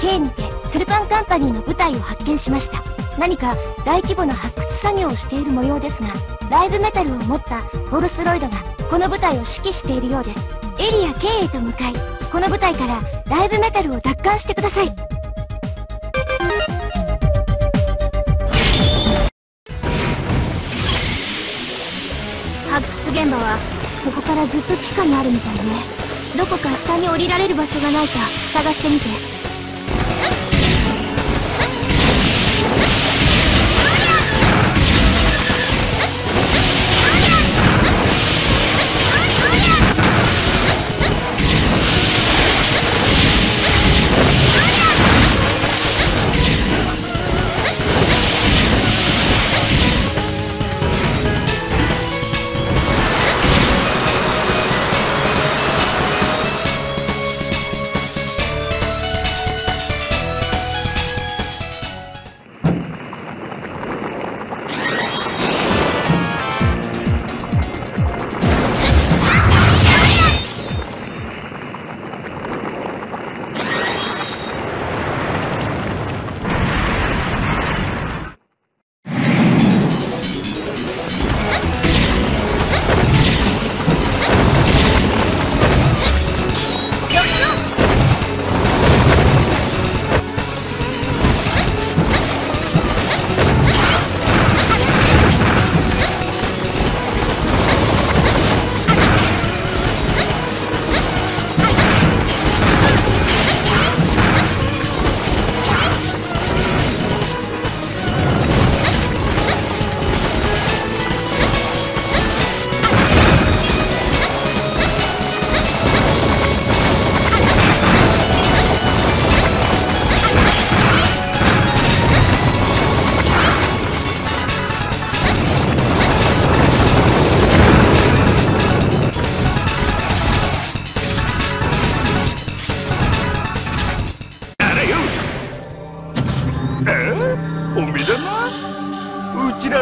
K にてツルパンカンパニーの部隊を発見しました。何か大規模な発掘作業をしている模様ですがライブメタルを持ったフォルスロイドがこの部隊を指揮しているようです。エリア K へと向かいこの部隊からライブメタルを奪還してください。発掘現場はそこからずっと地下にあるみたいね。どこか下に降りられる場所がないか探してみて。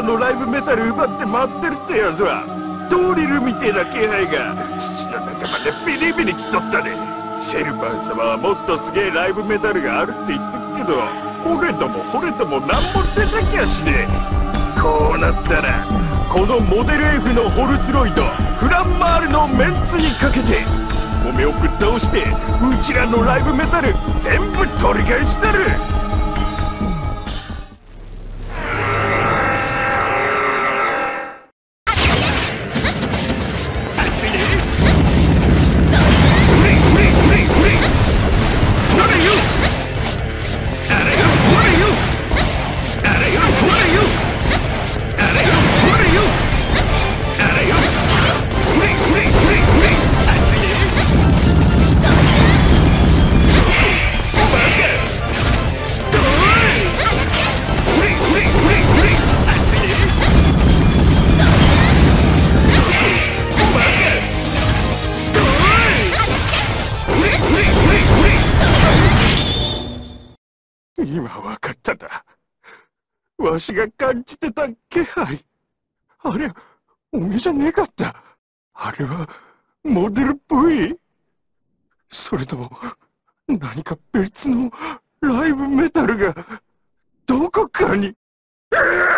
のライブメタル奪って待ってるってやつはドリルみてえな気配が土の中までビリビリきとったでシェルパン様はもっとすげえライブメタルがあるって言ってるけど掘れとも掘れとも何も出た気がしねえ。こうなったらこのモデル F のホルスロイドフランマールのメンツにかけておめをぶっ倒してうちらのライブメタル全部取り返したる。今わかっただ。わしが感じてた気配。あれ、おめじゃねえかった。あれは、モデル V? それとも、何か別のライブメタルが、どこかに。へへ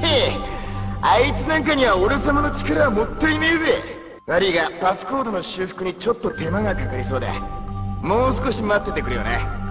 あいつなんかには俺様の力はもったいねえぜ。悪いがパスコードの修復にちょっと手間がかかりそうだ。もう少し待っててくれよな